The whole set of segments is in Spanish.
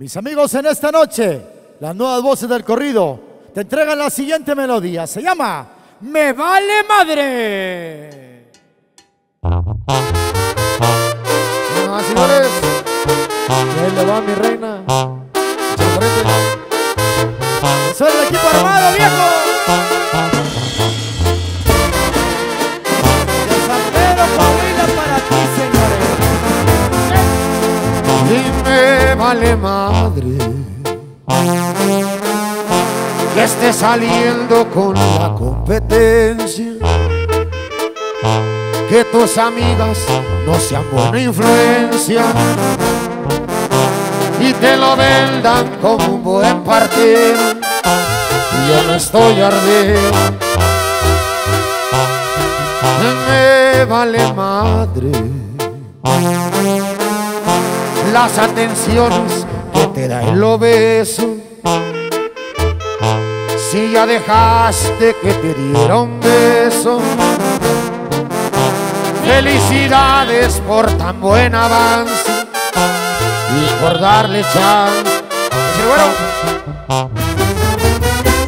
Mis amigos, en esta noche, las nuevas voces del corrido te entregan la siguiente melodía. Se llama Me vale madre. Ah, señores. Ahí le va mi reina. Soy el equipo armado, viejo. De San Pedro, esté saliendo con la competencia. Que tus amigas no sean buena influencia y te lo vendan como un buen partido. Yo no estoy ardiendo. Me vale madre las atenciones que te da el obeso. Si ya dejaste que te diera un beso, felicidades por tan buen avance y por darle chance.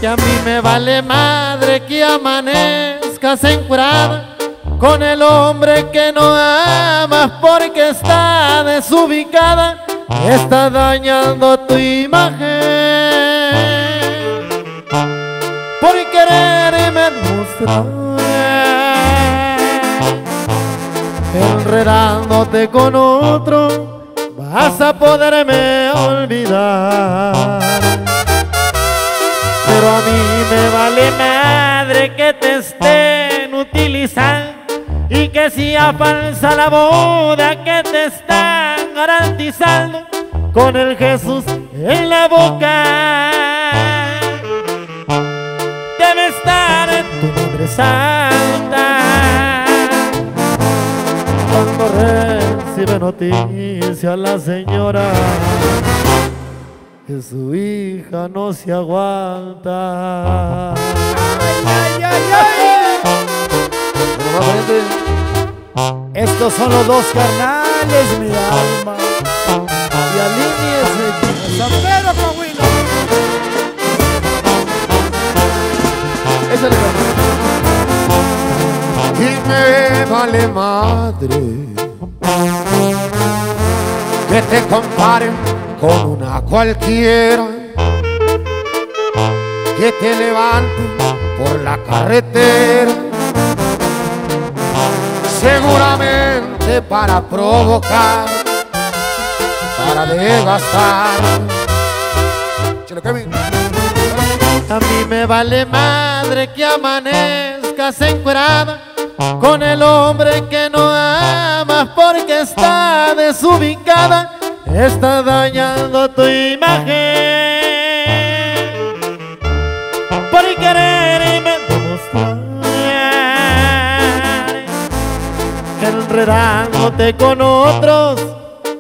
Que a mí me vale madre que amanezcas encurada con el hombre que no amas porque está desubicada, está dañando tu imagen enredándote con otro, vas a poderme olvidar. Pero a mí me vale madre que te estén utilizando y que sea falsa la boda que te están garantizando con el Jesús en la boca. Debe estar en tu madre recibe noticia la señora que su hija no se aguanta. Ay, ay, ay. Bueno, más frente. Estos son los dos carnales, mi alma. Y Alini es de San Pedro, Coahuila. Échale, Y me vale madre que te comparen con una cualquiera. Que te levante por la carretera. Seguramente para provocar para Kevin. A mí me vale madre que amanezcas encuerada con el hombre que no amas porque está desubicada, está dañando tu imagen por quererme demostrar, enredándote con otros,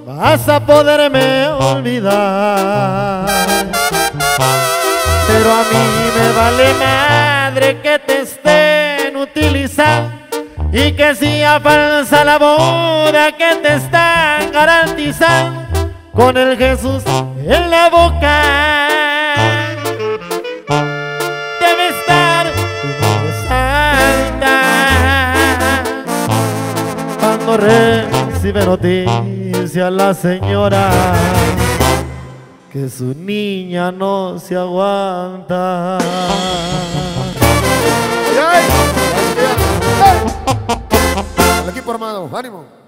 vas a poderme olvidar. Pero a mí me vale madre que te y que sea falsa la boda que te están garantizando con el Jesús en la boca. Debe estar santa cuando recibe noticia la señora que su niña no se aguanta. Ánimo.